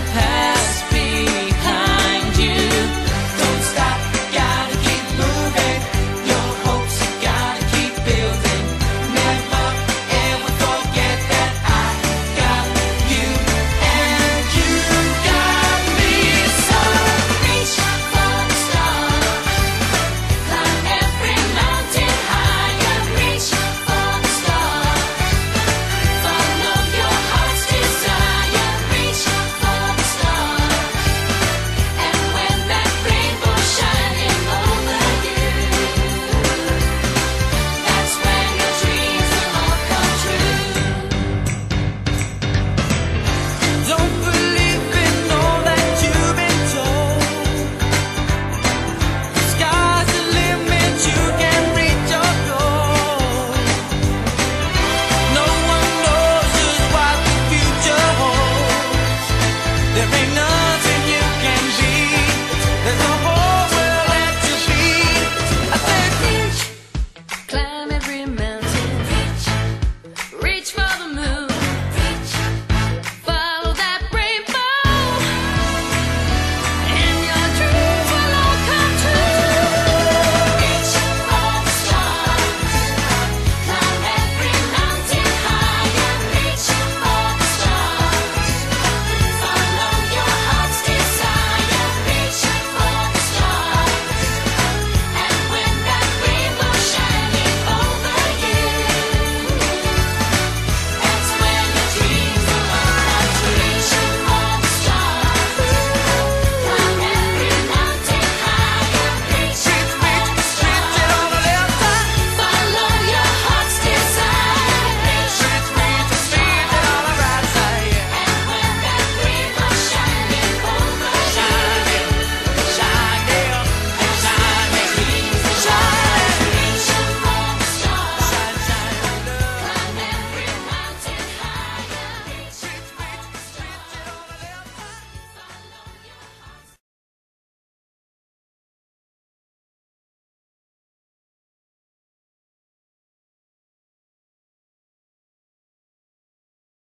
past.